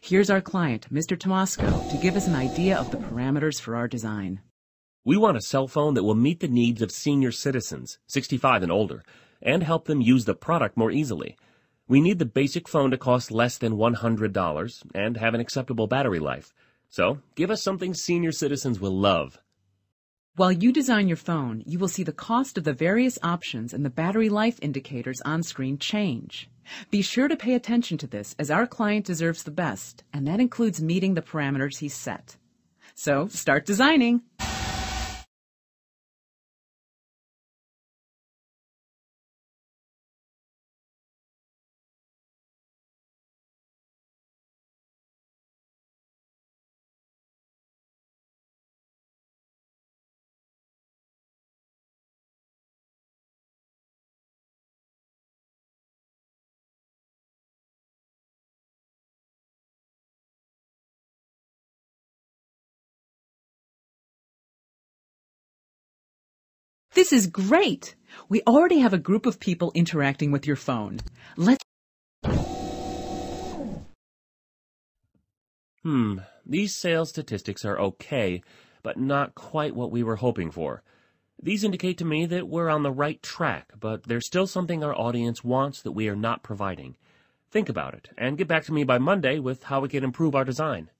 Here's our client, Mr. Tomasco, to give us an idea of the parameters for our design. We want a cell phone that will meet the needs of senior citizens, 65 and older, and help them use the product more easily. We need the basic phone to cost less than $100 and have an acceptable battery life. So, give us something senior citizens will love. While you design your phone, you will see the cost of the various options and the battery life indicators on screen change. Be sure to pay attention to this as our client deserves the best, and that includes meeting the parameters he's set. So, start designing! This is great! We already have a group of people interacting with your phone. Let's Hmm, these sales statistics are okay, but not quite what we were hoping for. These indicate to me that we're on the right track, but there's still something our audience wants that we are not providing. Think about it, and get back to me by Monday with how we can improve our design.